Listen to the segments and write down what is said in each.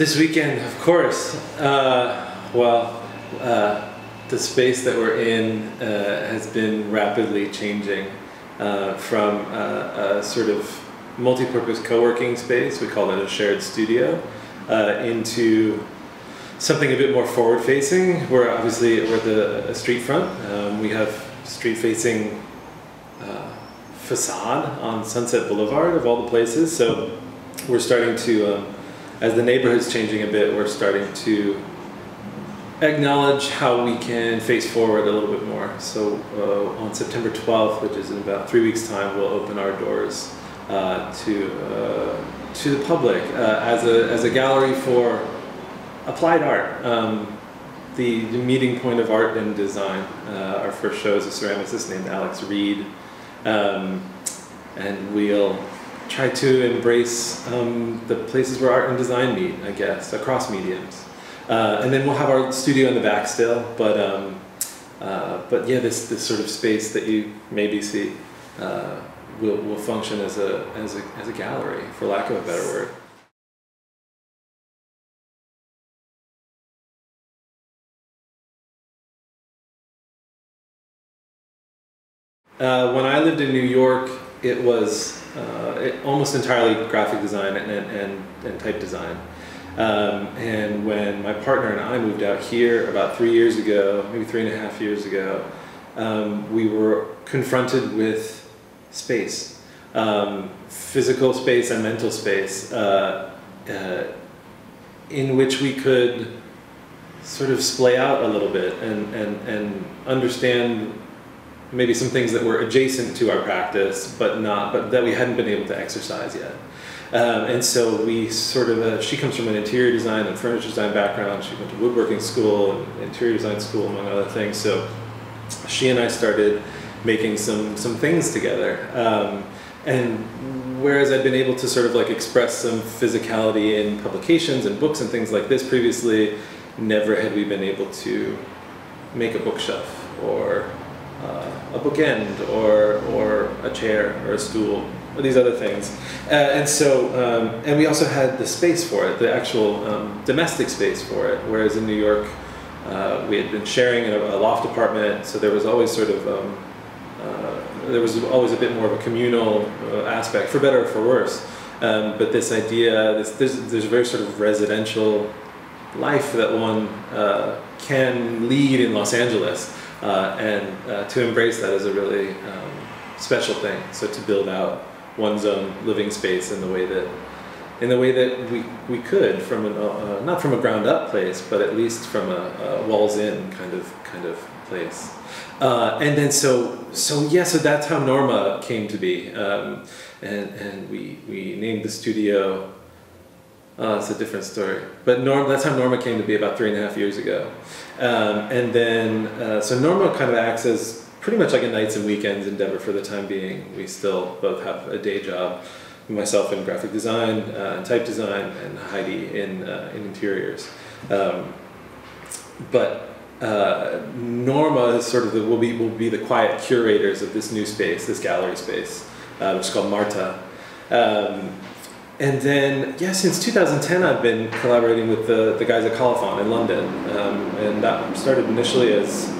This weekend, of course. Uh, well, uh, the space that we're in uh, has been rapidly changing uh, from uh, a sort of multi-purpose co-working space, we call it a shared studio, uh, into something a bit more forward-facing. We're obviously we're the street front. Um, we have street-facing facade on Sunset Boulevard of all the places. So we're starting to um, as the neighborhood's changing a bit, we're starting to acknowledge how we can face forward a little bit more. So uh, on September 12th, which is in about three weeks' time, we'll open our doors uh, to uh, to the public uh, as a as a gallery for applied art. Um, the, the, meeting point of art and design. Uh, our first show is a ceramicist named Alex Reed, um, and we'll try to embrace um, the places where art and design meet, I guess, across mediums. Uh, and then we'll have our studio in the back still, but um, uh, but yeah, this this sort of space that you maybe see uh, will will function as a as a as a gallery, for lack of a better word. Uh, when I lived in New York, it was uh, it, almost entirely graphic design and, and, and type design. Um, and when my partner and I moved out here about three years ago, maybe three and a half years ago, um, we were confronted with space, um, physical space and mental space, uh, uh, in which we could sort of splay out a little bit and, and, and understand maybe some things that were adjacent to our practice, but not, but that we hadn't been able to exercise yet. Um, and so we sort of, uh, she comes from an interior design and furniture design background. She went to woodworking school and interior design school, among other things. So she and I started making some, some things together. Um, and whereas I'd been able to sort of like express some physicality in publications and books and things like this previously, never had we been able to make a bookshelf or a bookend or, or a chair or a stool or these other things. Uh, and so, um, and we also had the space for it, the actual um, domestic space for it, whereas in New York, uh, we had been sharing a, a, loft apartment, so there was always sort of, um, uh, there was always a bit more of a communal uh, aspect, for better or for worse. Um, but this idea, this, there's, there's a very sort of residential life that one uh, can lead in Los Angeles. Uh, and uh, to embrace that is a really um, special thing. So to build out one's own living space in the way that in the way that we, we could from an, uh, not from a ground up place, but at least from a, a walls in kind of kind of place. Uh, and then so so yeah, so that's how Norma came to be, um, and and we we named the studio Oh, it's a different story. But Norm, that's how Norma came to be about three and a half years ago. Um, and then, uh, so Norma kind of acts as pretty much like a nights and weekends endeavor for the time being. We still both have a day job, myself in graphic design uh, and type design, and Heidi in, uh, in interiors. Um, but uh, Norma is sort of the, will be will be the quiet curators of this new space, this gallery space, uh, which is called Marta. Um, and then, yeah, since 2010, I've been collaborating with the, the guys at Colophon in London. Um, and that started initially as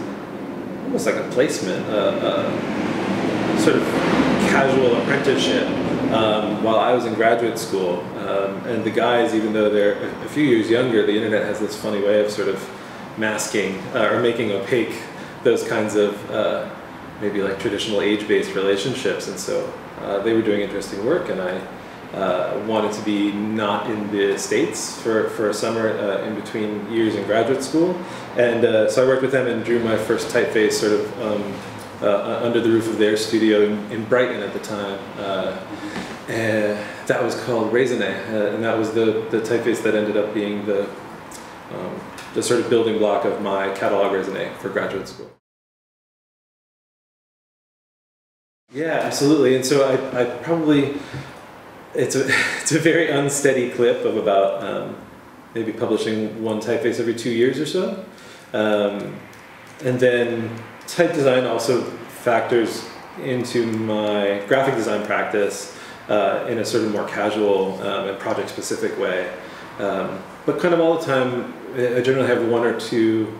almost like a placement, uh, uh, sort of casual apprenticeship um, while I was in graduate school. Um, and the guys, even though they're a few years younger, the internet has this funny way of sort of masking uh, or making opaque those kinds of uh, maybe like traditional age-based relationships. And so uh, they were doing interesting work, and I uh, wanted to be not in the States for, for a summer uh, in between years in graduate school. And uh, so I worked with them and drew my first typeface sort of um, uh, under the roof of their studio in, in Brighton at the time. Uh, and that was called Raisonné, uh, and that was the, the typeface that ended up being the, um, the sort of building block of my catalog Raisonné for graduate school. Yeah, absolutely. And so I, I probably it's a it's a very unsteady clip of about um, maybe publishing one typeface every two years or so, um, and then type design also factors into my graphic design practice uh, in a sort of more casual um, and project specific way. Um, but kind of all the time, I generally have one or two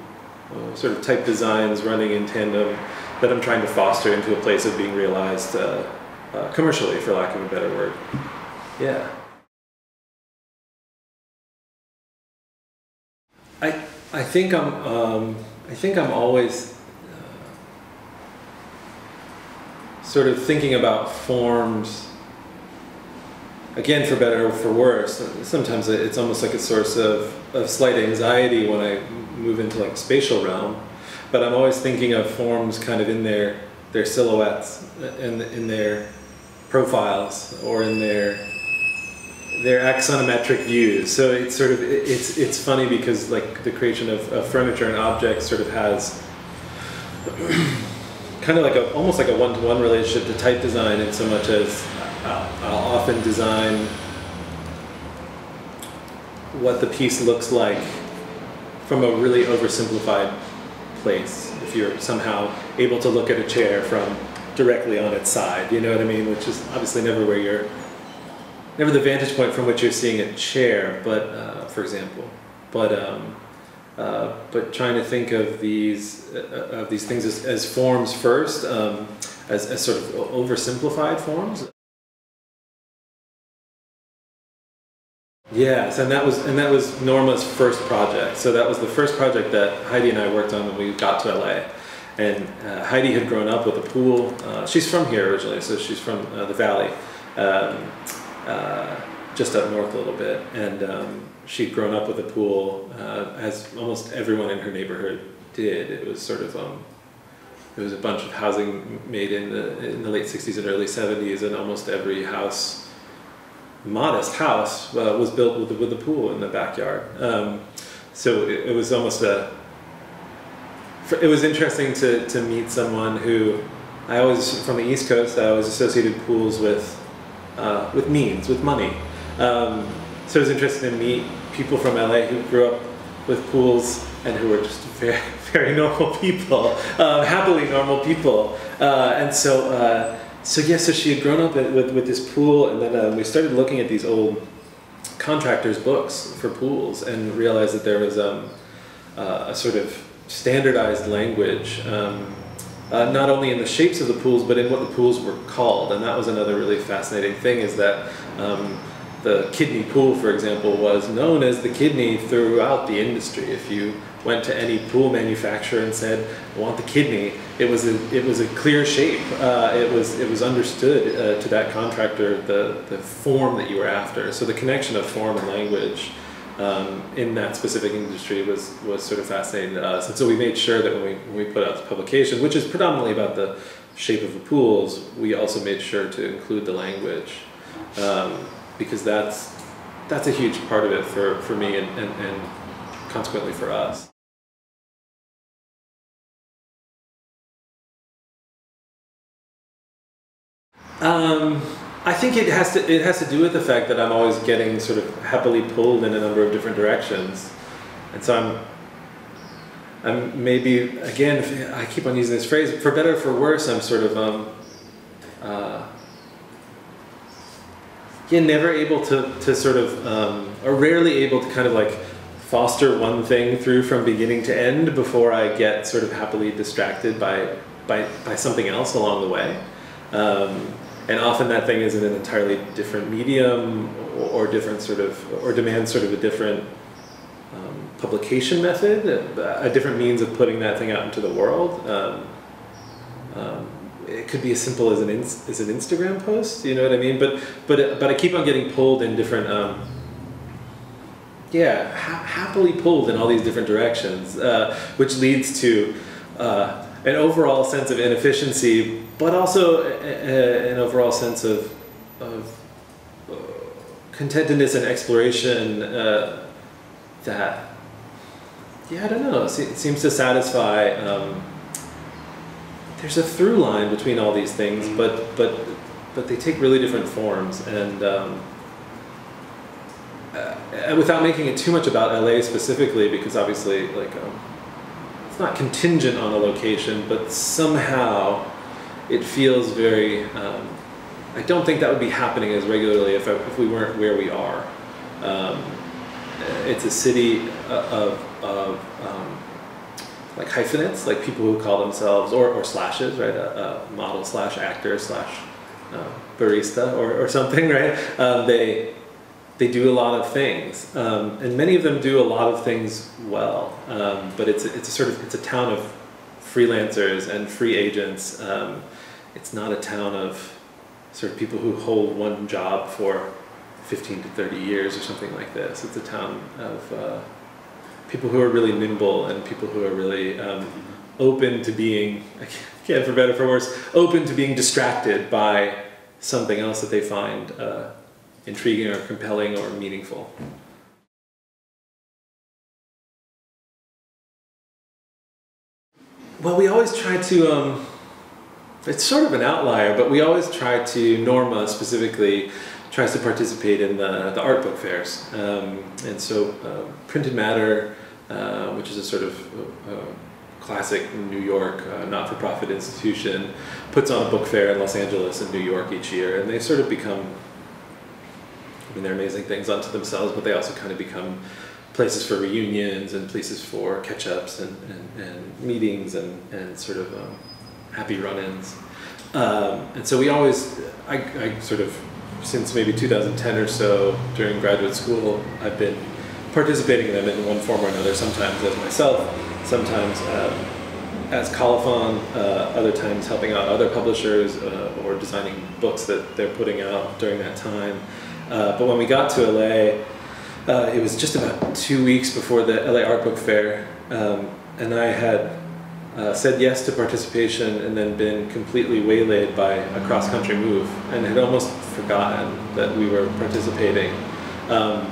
uh, sort of type designs running in tandem that I'm trying to foster into a place of being realized uh, uh, commercially, for lack of a better word. Yeah. I I think I'm um, I think I'm always uh, sort of thinking about forms. Again, for better or for worse, sometimes it's almost like a source of, of slight anxiety when I move into like spatial realm. But I'm always thinking of forms kind of in their their silhouettes, in in their profiles, or in their they're axonometric views. So it's sort of it's it's funny because like the creation of, of furniture and objects sort of has kind of like a almost like a one-to-one relationship to type design in so much as I'll, I'll often design what the piece looks like from a really oversimplified place. If you're somehow able to look at a chair from directly on its side, you know what I mean? Which is obviously never where you're never the vantage point from which you're seeing a chair, but uh, for example, but um, uh, but trying to think of these uh, of these things as, as forms first, um, as, as sort of oversimplified forms. Yes, and that was and that was Norma's first project. So that was the first project that Heidi and I worked on when we got to LA. And uh, Heidi had grown up with a pool. Uh, she's from here originally, so she's from uh, the valley. Um, uh, just up north a little bit, and um, she'd grown up with a pool, uh, as almost everyone in her neighborhood did. It was sort of um, there was a bunch of housing made in the in the late '60s and early '70s, and almost every house, modest house, uh, was built with with a pool in the backyard. Um, so it, it was almost a it was interesting to, to meet someone who I always from the East Coast. I always associated pools with uh, with means, with money. Um, so it was interesting to meet people from LA who grew up with pools and who were just very, very normal people, uh, happily normal people. Uh, and so, uh, so yeah, so she had grown up with, with this pool, and then uh, we started looking at these old contractors' books for pools and realized that there was um, uh, a sort of standardized language. Um, uh, not only in the shapes of the pools, but in what the pools were called. And that was another really fascinating thing is that um, the kidney pool, for example, was known as the kidney throughout the industry. If you went to any pool manufacturer and said, "I want the kidney," it was a it was a clear shape. Uh, it was it was understood uh, to that contractor the the form that you were after. So the connection of form and language um, in that specific industry was, was sort of fascinating to us. And so we made sure that when we, when we put out the publication, which is predominantly about the shape of the pools, we also made sure to include the language um, because that's, that's a huge part of it for, for me and, and, and consequently for us. Um, I think it has to it has to do with the fact that I'm always getting sort of happily pulled in a number of different directions, and so I'm. I'm maybe again. I keep on using this phrase for better or for worse. I'm sort of um, uh, yeah, never able to to sort of um, or rarely able to kind of like foster one thing through from beginning to end before I get sort of happily distracted by by by something else along the way. Um, and often that thing is in an entirely different medium or, different sort of or demands sort of a different um, publication method a different means of putting that thing out into the world. Um, um, it could be as simple as an as an Instagram post you know what I mean? But but but I keep on getting pulled in different um, yeah ha happily pulled in all these different directions uh, which leads to uh, an overall sense of inefficiency, but also a, a, an overall sense of, of uh, contentedness and exploration uh, that, yeah, I don't know, it seems to satisfy. Um, there's a through line between all these things, mm-hmm. but but but they take really different forms, and um, uh, without making it too much about LA specifically, because obviously, like. Um, not contingent on a location, but somehow it feels very. Um, I don't think that would be happening as regularly if, if we weren't where we are. Um, it's a city of, of um, like hyphenates, like people who call themselves, or, or slashes, right? A, a model slash actor slash uh, barista or, or something, right? Um, they, they do a lot of things, um, and many of them do a lot of things well. Um, but it's it's a sort of it's a town of freelancers and free agents. Um, it's not a town of sort of people who hold one job for 15 to 30 years or something like this. It's a town of uh, people who are really nimble and people who are really um, open to being, I can't for better for worse, open to being distracted by something else that they find uh, intriguing or compelling or meaningful. Well, we always try to, um, it's sort of an outlier, but we always try to, Norma specifically, tries to participate in the, the art book fairs. Um, and so uh, Printed Matter, uh, which is a sort of uh, classic New York uh, not-for-profit institution, puts on a book fair in Los Angeles and New York each year, and they sort of become I mean, they're amazing things unto themselves, but they also kind of become places for reunions and places for catch-ups and, and, and meetings and, and sort of um, happy run-ins. Um, and so we always, I, I sort of, since maybe 2010 or so during graduate school, I've been participating in them in one form or another, sometimes as myself, sometimes um, as Colophon, uh, other times helping out other publishers uh, or designing books that they're putting out during that time. Uh, but when we got to LA, uh, it was just about two weeks before the LA Art Book Fair, um, and I had uh, said yes to participation and then been completely waylaid by a cross country move and had almost forgotten that we were participating. Um,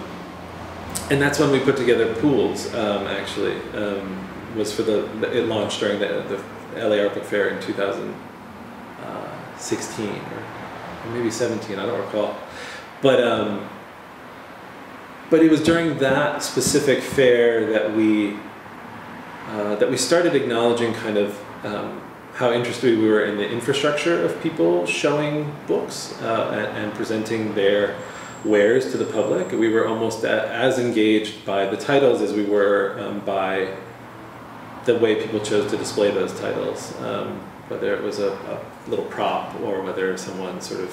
and that's when we put together pools, um, actually, um, was for the, it launched during the, the LA Art Book Fair in 2016 uh, or, or maybe 17, I don't recall. But um, but it was during that specific fair that we uh, that we started acknowledging kind of um, how interested we were in the infrastructure of people showing books uh, and, and, presenting their wares to the public. We were almost as engaged by the titles as we were um, by the way people chose to display those titles, um, whether it was a, a little prop or whether someone sort of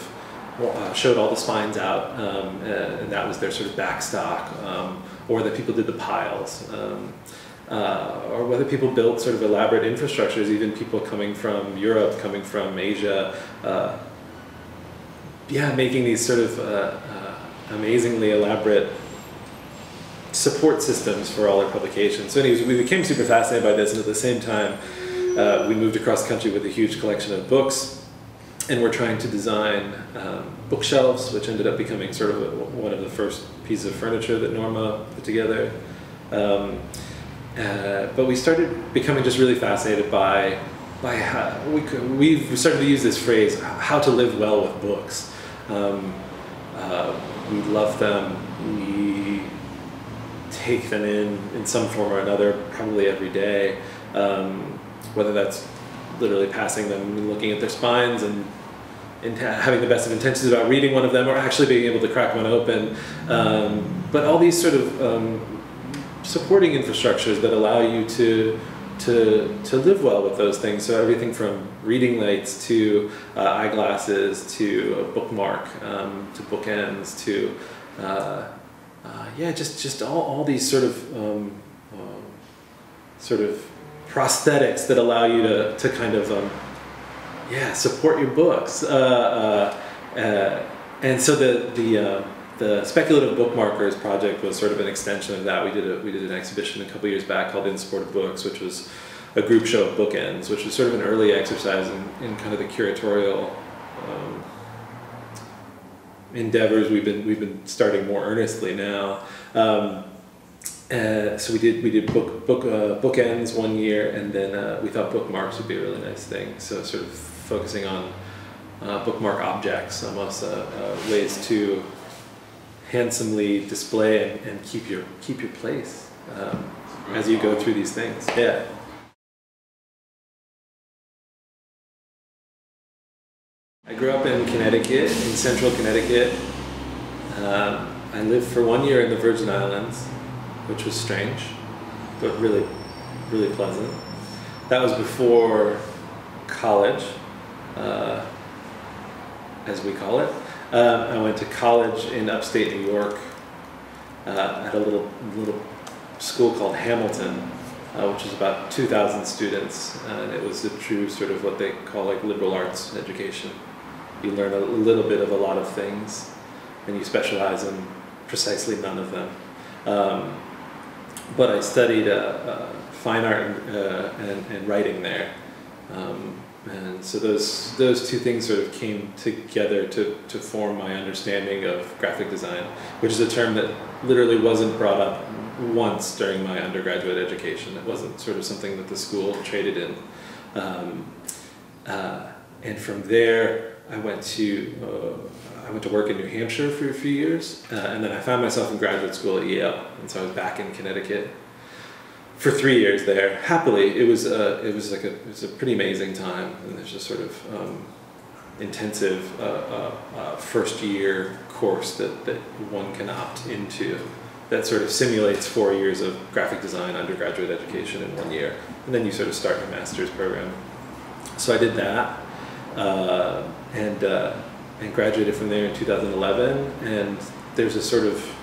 uh, showed all the spines out, um, and that was their sort of backstock, um, or that people did the piles, um, uh, or whether people built sort of elaborate infrastructures, even people coming from Europe, coming from Asia, uh, yeah, making these sort of uh, amazingly elaborate support systems for all our publications. So anyways, we became super fascinated by this, and at the same time, we moved across country with a huge collection of books and we're trying to design um, bookshelves, which ended up becoming sort of a, one of the first pieces of furniture that Norma put together. Um, uh, but we started becoming just really fascinated by by how we could, we've started to use this phrase how to live well with books. Um, uh, we love them. We take them in in some form or another, probably every day. Um, whether that's literally passing them and looking at their spines and, and having the best of intentions about reading one of them or actually being able to crack one open. Um, but all these sort of um, supporting infrastructures that allow you to to to live well with those things. So everything from reading lights to uh, eyeglasses to a bookmark um, to bookends to uh, uh, yeah, just just all, all these sort of um, uh, sort of prosthetics that allow you to, to kind of um, yeah support your books. Uh, uh, uh, and so the the uh, the speculative bookmarkers project was sort of an extension of that. We did a, we did an exhibition a couple years back called in support of books which was a group show of bookends which was sort of an early exercise in, in kind of the curatorial um, endeavors. We've been we've been starting more earnestly now. Um, uh, so we did we did book book uh, bookends one year, and then uh, we thought bookmarks would be a really nice thing. So sort of focusing on uh, bookmark objects, almost uh, ways to handsomely display and, and, keep your keep your place um, as you go through these things. Yeah. I grew up in Connecticut, in central Connecticut. Um, I lived for one year in the Virgin Islands which was strange, but really, really pleasant. That was before college, uh, as we call it. Um, I went to college in upstate New York uh, at a little little school called Hamilton, uh, which is about 2,000 students, and it was a true sort of what they call like liberal arts education. You learn a little bit of a lot of things, and you specialize in precisely none of them. Um, but I studied uh, uh fine art and, uh, and, and, writing there. Um, and so those those two things sort of came together to, to form my understanding of graphic design, which is a term that literally wasn't brought up once during my undergraduate education. It wasn't sort of something that the school traded in. Um, uh, and from there, I went to uh, I went to work in New Hampshire for a few years, uh, and then I found myself in graduate school at Yale, and so I was back in Connecticut for three years there. Happily, it was a, it was like a it was a pretty amazing time, and there's just sort of um, intensive uh, uh, uh, first year course that, that one can opt into that sort of simulates four years of graphic design undergraduate education in one year. And then you sort of start your master's program. So I did that uh, and, uh, and graduated from there in 2011. And there's a sort of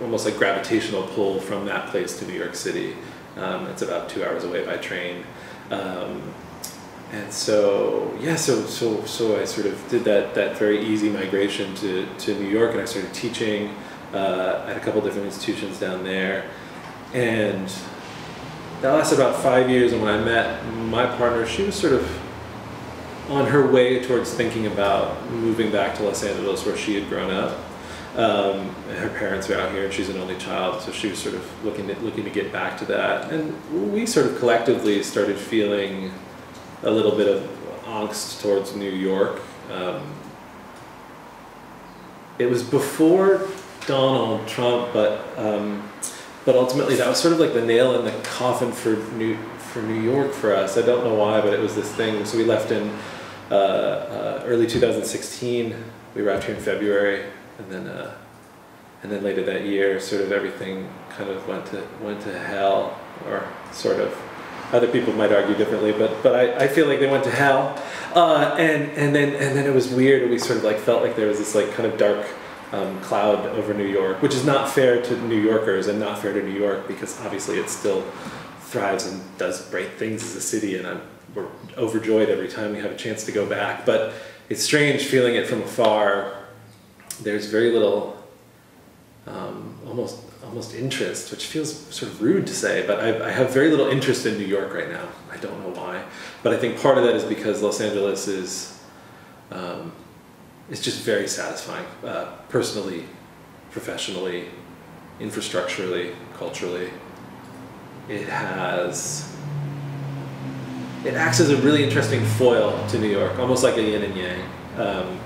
almost like gravitational pull from that place to New York City. Um, it's about two hours away by train. Um, and so yeah, so so so I sort of did that that very easy migration to, to New York, and I started teaching uh, at a couple different institutions down there. And that lasted about five years. And when I met my partner, she was sort of on her way towards thinking about moving back to Los Angeles where she had grown up. Um, her parents are out here and she's an only child, so she was sort of looking to, looking to get back to that. And we sort of collectively started feeling a little bit of angst towards New York. Um, it was before Donald Trump, but um, but ultimately that was sort of like the nail in the coffin for New for New York for us. I don't know why, but it was this thing. So we left in uh, uh, early 2016. We arrived here in February, and then uh, and then later that year, sort of everything kind of went to went to hell, or sort of. Other people might argue differently, but but I, I feel like they went to hell, uh, and and then and then it was weird. We sort of like felt like there was this like kind of dark um, cloud over New York, which is not fair to New Yorkers and not fair to New York because obviously it's still thrives and does great things as a city, and I'm, we're overjoyed every time we have a chance to go back. But it's strange feeling it from afar. There's very little, um, almost almost interest, which feels sort of rude to say, but I, I have very little interest in New York right now. I don't know why, but I think part of that is because Los Angeles is. Um, it's just very satisfying, uh, personally, professionally, infrastructurally, culturally. It has, it acts as a really interesting foil to New York, almost like a yin and yang. Um,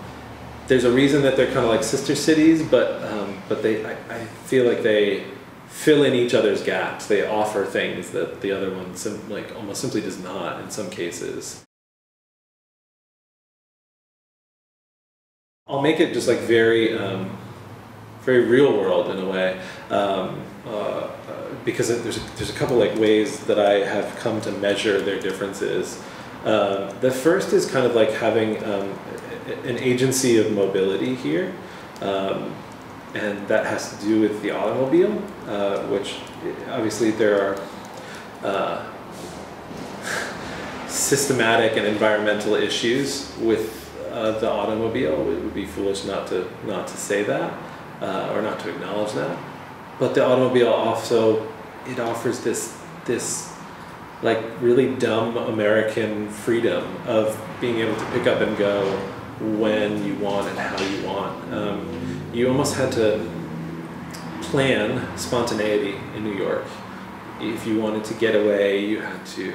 there's a reason that they're kind of like sister cities, but um, but they, I, I, feel like they fill in each other's gaps. They offer things that the other one sim- like almost simply does not in some cases. I'll make it just like very, um, very real world in a way, um, uh, because there's a, there's a couple like ways that I have come to measure their differences. Uh, the first is kind of like having um, an agency of mobility here, um, and that has to do with the automobile, uh, which obviously there are uh, systematic and environmental issues with uh, the automobile. It would be foolish not to not to say that uh, or not to acknowledge that. But the automobile also it offers this this like really dumb American freedom of being able to pick up and go when you want and how you want. Um, you almost had to plan spontaneity in New York. If you wanted to get away, you had to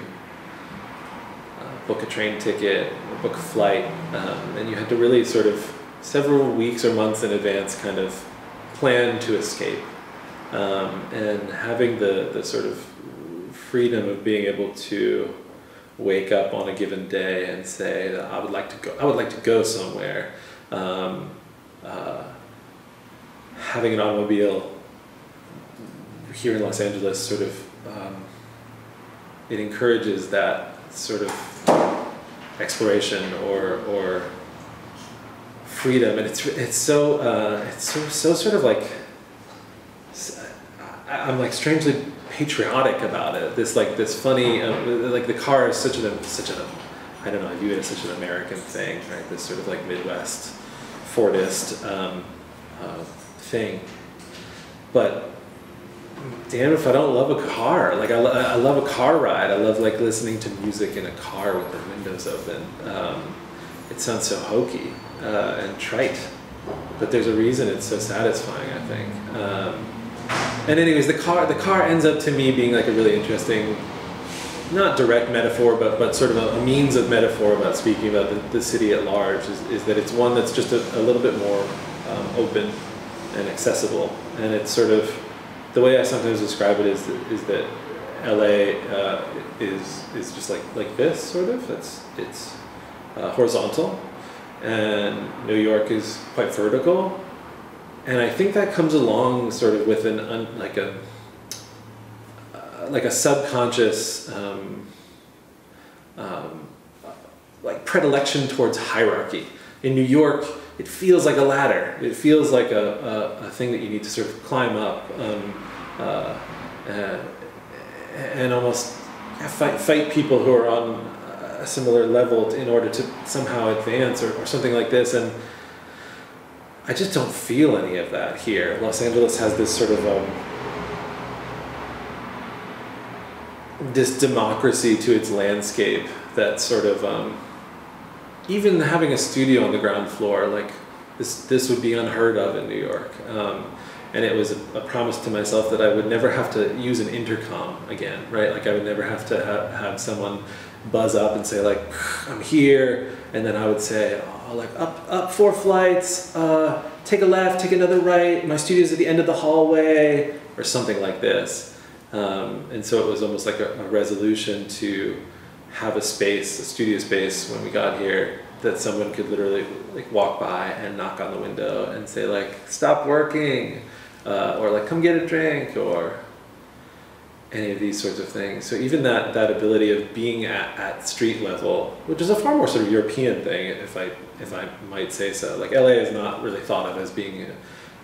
book a train ticket, book a flight, um, and you had to really sort of several weeks or months in advance kind of plan to escape. Um, and having the, the sort of freedom of being able to wake up on a given day and say I would like to go, I would like to go somewhere. Um, uh, having an automobile here in Los Angeles sort of um, it encourages that sort of exploration or or freedom, and it's it's so uh, it's so so sort of like I'm like strangely patriotic about it. This like this funny uh, like the car is such a such a I don't know I view it as such an American thing, right? This sort of like Midwest Fordist um, uh, thing, but damn if I don't love a car. Like I, lo- I love a car ride. I love like listening to music in a car with the windows open. Um, it sounds so hokey uh, and trite, but there's a reason it's so satisfying. I think. Um, and anyways, the car the car ends up to me being like a really interesting, not direct metaphor, but but sort of a, a means of metaphor about speaking about the, the city at large. Is, is that it's one that's just a, a little bit more um, open and accessible, and it's sort of the way I sometimes describe it is that, is that LA uh, is is just like like this sort of. It's it's uh, horizontal, and New York is quite vertical, and I think that comes along sort of with an un, like a uh, like a subconscious um, um, like predilection towards hierarchy. In New York, it feels like a ladder. It feels like a, a, a thing that you need to sort of climb up um, uh, uh, and almost fight, fight people who are on a similar level in order to somehow advance or, or something like this. And I just don't feel any of that here. Los Angeles has this sort of um, this democracy to its landscape that sort of um, even having a studio on the ground floor like this this would be unheard of in New York. Um, and it was a, a, promise to myself that I would never have to use an intercom again, right? Like I would never have to ha- have someone buzz up and say like, "I'm here," and then I would say, oh, like up up four flights, uh, take a left, take another right. My studio's at the end of the hallway, or something like this. Um, and so it was almost like a, a resolution to have a space, a studio space, when we got here that someone could literally like walk by and knock on the window and say like, "Stop working." uh, or like come get a drink or any of these sorts of things. So even that that ability of being at, at street level, which is a far more sort of European thing, if I if I might say so. Like LA is not really thought of as being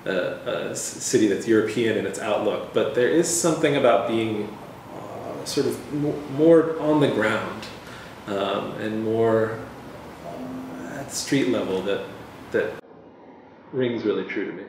a, a, a city that's European in its outlook, but there is something about being uh, sort of more on the ground um, and more at street level that that rings really true to me.